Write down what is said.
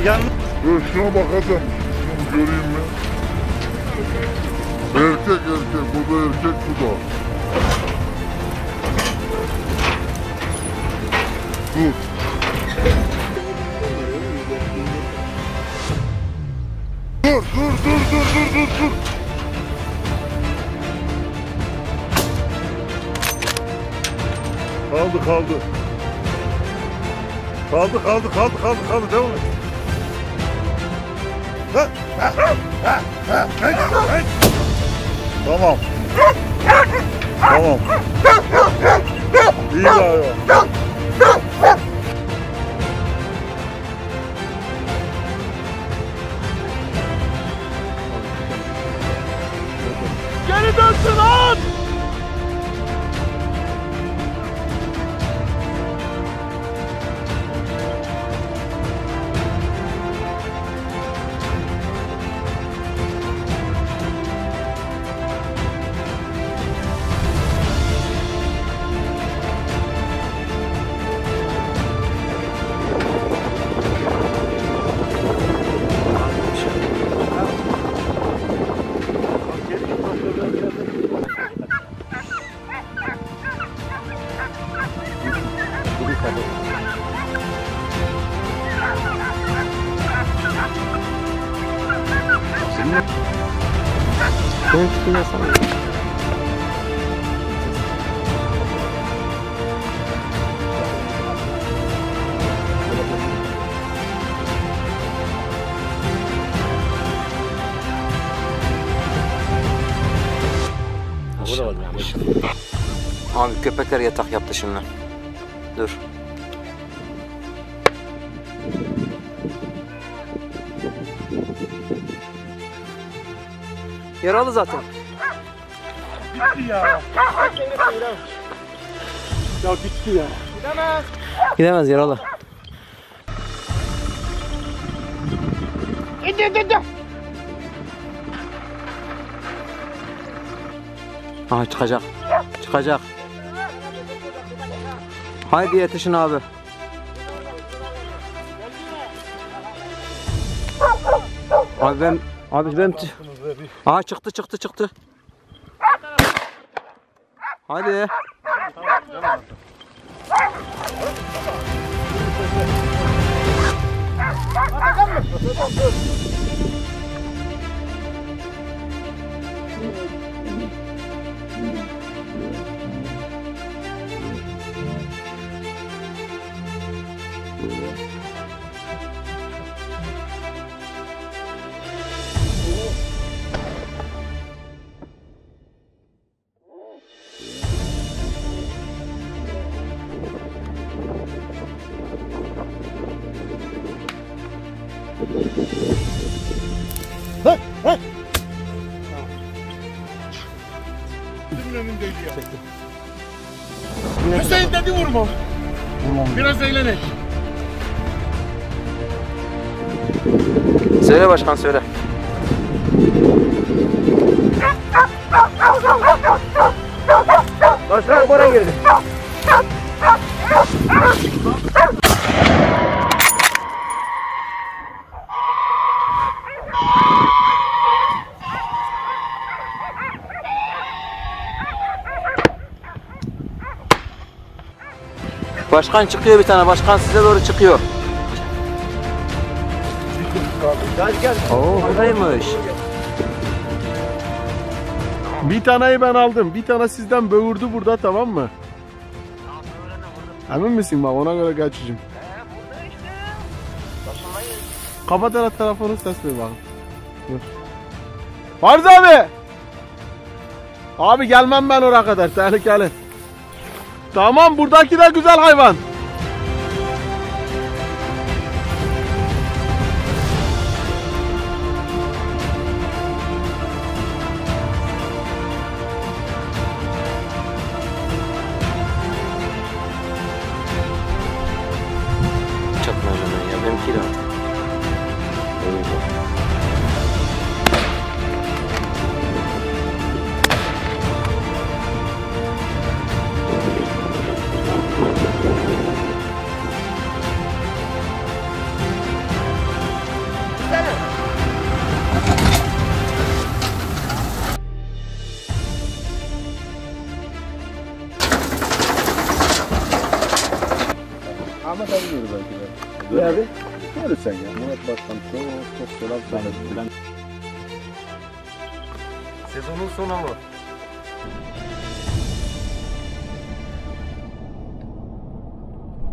Yan Dur şuna bakacağım. Şunu göreyim mi? Erkek erkek. Bu da erkek bu da. Dur. Dur dur dur dur dur dur dur. Kaldı kaldı. Kaldı kaldı kaldı kaldı kaldı devam et. Come on. Come on. Viva, viva. Benim tutun yasana. Abi köpekler yatak yaptı şimdi. Dur. Yaralı zaten. Ya. Ya gitti ya. Gidemez yaralı. Aha çıkacak. Çıkacak. Haydi yetişin abi. Abi ben abi ben Aha çıktı çıktı çıktı. Hadi. Önündeydi ya. Hüseyin dedi vurma. Biraz eğlenek. Söyle başkan söyle. Başkan bora girdi. Başkan çıkıyor bir tane. Başkan size doğru çıkıyor. Gel gel. Oo. Bir taneyi ben aldım. Bir tane sizden böğürdü burada tamam mı? Emin misin bak ona göre kaçacağım. Kapat hele telefonu ses ver bakın. Farz abi! Abi gelmem ben oraya kadar tehlikeli. Tamam buradaki de güzel hayvan. Görür belki de. Ne abi? Görürsen ya. Murat Başkan çok çok selam söyledi. Sezonun sonu mu?